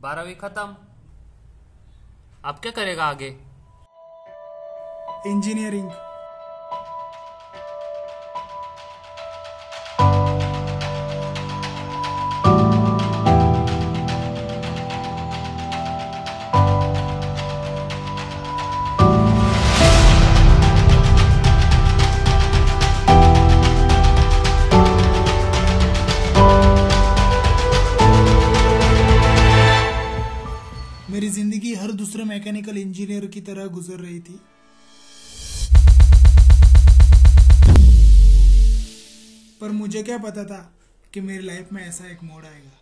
बारहवीं खत्म। अब क्या करेगा आगे? इंजीनियरिंग मेरी ज़िंदगी हर दूसरे मैकेनिकल इंजीनियर की तरह गुजर रही थी। पर मुझे क्या पता था कि मेरी लाइफ में ऐसा एक मोड़ आएगा।